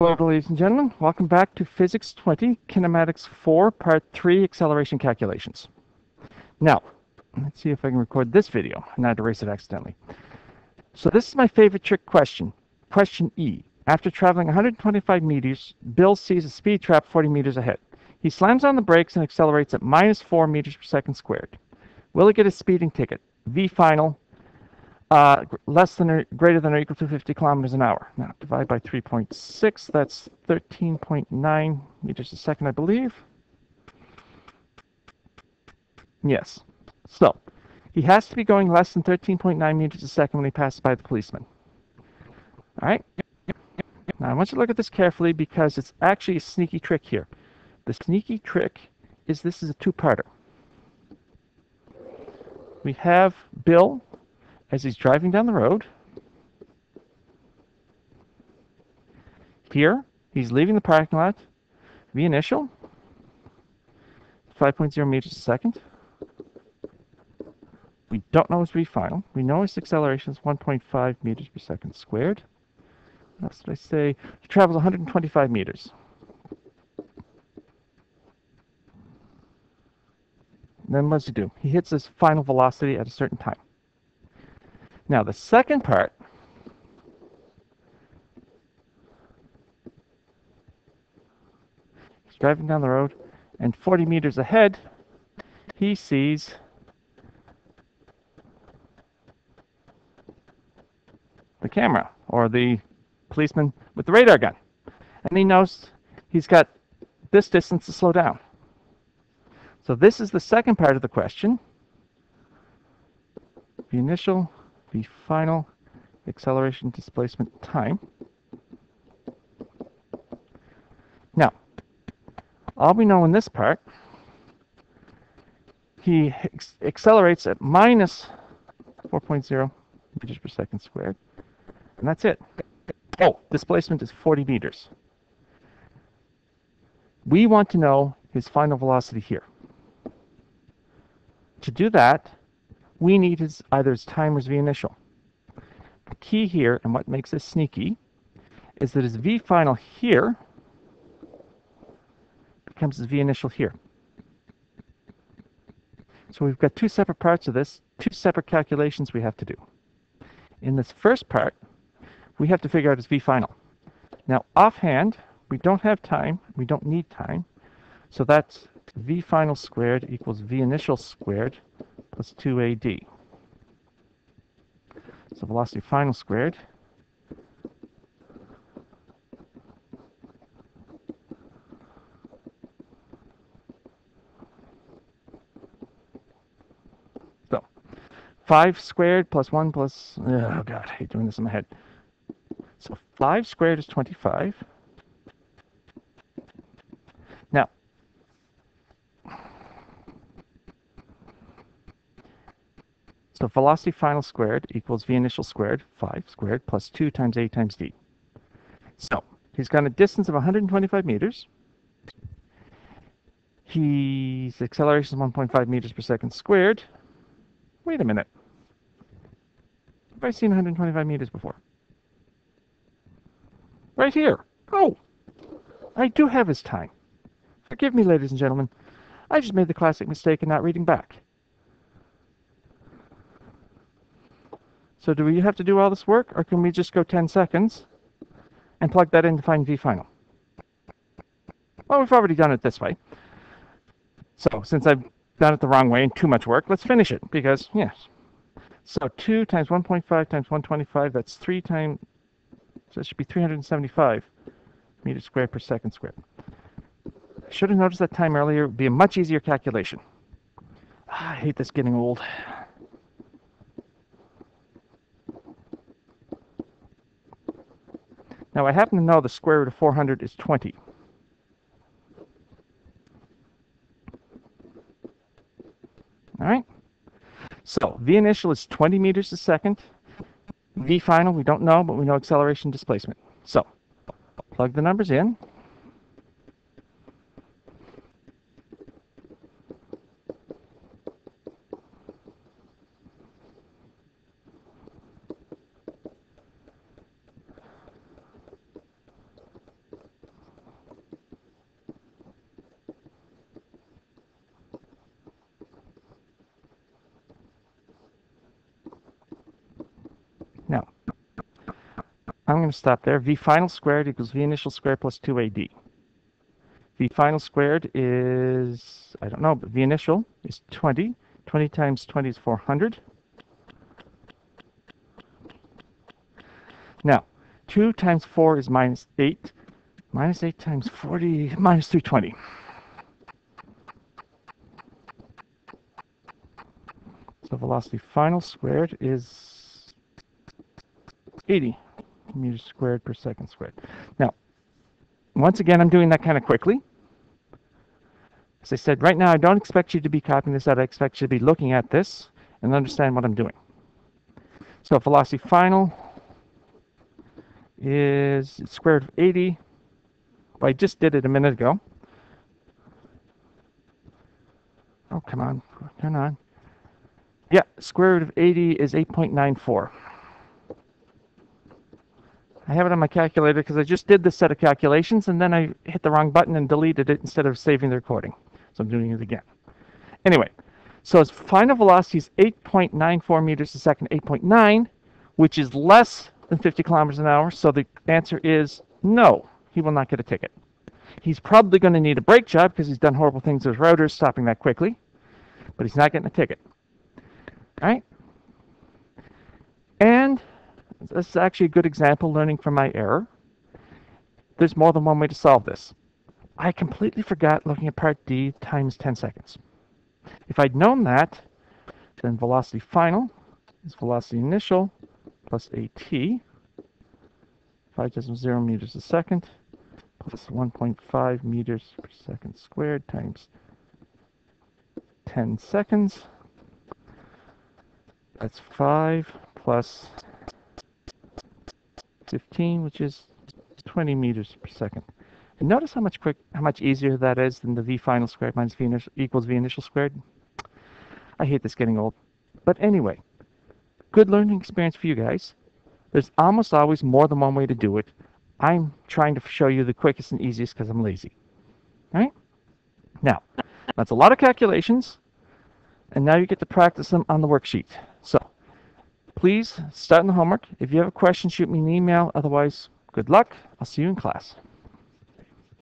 Hello, ladies and gentlemen. Welcome back to Physics 20, Kinematics 4, Part 3, Acceleration Calculations. Now, let's see if I can record this video and not erase it accidentally. So this is my favorite trick question. Question E. After traveling 125 meters, Bill sees a speed trap 40 meters ahead. He slams on the brakes and accelerates at minus 4 meters per second squared. Will he get a speeding ticket? V final, uh, less than or greater than or equal to 50 kilometers an hour. Now divide by 3.6, that's 13.9 meters a second, I believe. Yes. So he has to be going less than 13.9 meters a second when he passes by the policeman. All right. Now I want you to look at this carefully because it's actually a sneaky trick here. The sneaky trick is this is a two-parter. We have Bill as he's driving down the road. Here, he's leaving the parking lot. V initial, 5.0 meters a second. We don't know his V final. We know his acceleration is 1.5 meters per second squared. What else did I say? He travels 125 meters. then what does he do? He hits his final velocity at a certain time. Now the second part he's driving down the road and 40 meters ahead he sees the camera or the policeman with the radar gun and he knows he's got this distance to slow down. So this is the second part of the question. The initial the final acceleration displacement time. Now, all we know in this part, he accelerates at minus 4.0 meters per second squared, and that's it. Oh, displacement is 40 meters. We want to know his final velocity here. To do that, we need is either his time or his v initial. The key here, and what makes this sneaky, is that his v final here becomes his v initial here. So we've got two separate parts of this, two separate calculations we have to do. In this first part, we have to figure out his v final. Now, offhand, we don't have time, we don't need time, so that's v final squared equals v initial squared plus 2ad. So velocity final squared So 5 squared plus 1 plus, oh god, I hate doing this in my head. So 5 squared is 25. So velocity final squared equals v initial squared, 5 squared, plus 2 times a times d. So he's got a distance of 125 meters. His acceleration is 1.5 meters per second squared. Wait a minute. Have I seen 125 meters before? Right here. Oh, I do have his time. Forgive me, ladies and gentlemen. I just made the classic mistake of not reading back. So do we have to do all this work, or can we just go 10 seconds and plug that in to find v final? Well, we've already done it this way. So since I've done it the wrong way and too much work, let's finish it, because, yes. So 2 times 1.5 times 125, that's 3 times, so that should be 375 meters squared per second squared. Should have noticed that time earlier. It would be a much easier calculation. Ah, I hate this getting old. Now I happen to know the square root of 400 is 20. All right. So V initial is 20 meters a second. V final, we don't know, but we know acceleration displacement. So plug the numbers in. Going to stop there. V final squared equals V initial squared plus 2AD. V final squared is, I don't know, but V initial is 20. 20 times 20 is 400. Now, 2 times 4 is minus 8. Minus 8 times 40, minus 320. So velocity final squared is 80 meters squared per second squared. Now, once again, I'm doing that kind of quickly. As I said, right now, I don't expect you to be copying this out. I expect you to be looking at this and understand what I'm doing. So velocity final is square root of 80. Well, I just did it a minute ago. Oh, come on. Turn on. Yeah, square root of 80 is 8.94. I have it on my calculator because I just did this set of calculations and then I hit the wrong button and deleted it instead of saving the recording. So I'm doing it again. Anyway, so its final velocity is 8.94 meters a second, 8.9, which is less than 50 kilometers an hour. So the answer is no, he will not get a ticket. He's probably going to need a brake job because he's done horrible things with rotors, stopping that quickly, but he's not getting a ticket. All right? And this is actually a good example learning from my error. There's more than one way to solve this. I completely forgot looking at part D times 10 seconds. If I'd known that, then velocity final is velocity initial plus AT, 5.0 meters a second, plus 1.5 meters per second squared times 10 seconds. That's 5 plus 15, which is 20 meters per second. And notice how much quick, how much easier that is than the v final squared minus v initial equals v initial squared. I hate this getting old. But anyway, good learning experience for you guys. There's almost always more than one way to do it. I'm trying to show you the quickest and easiest because I'm lazy. All right? Now, that's a lot of calculations, and now you get to practice them on the worksheet. So, please start on the homework. If you have a question, shoot me an email. Otherwise, good luck. I'll see you in class.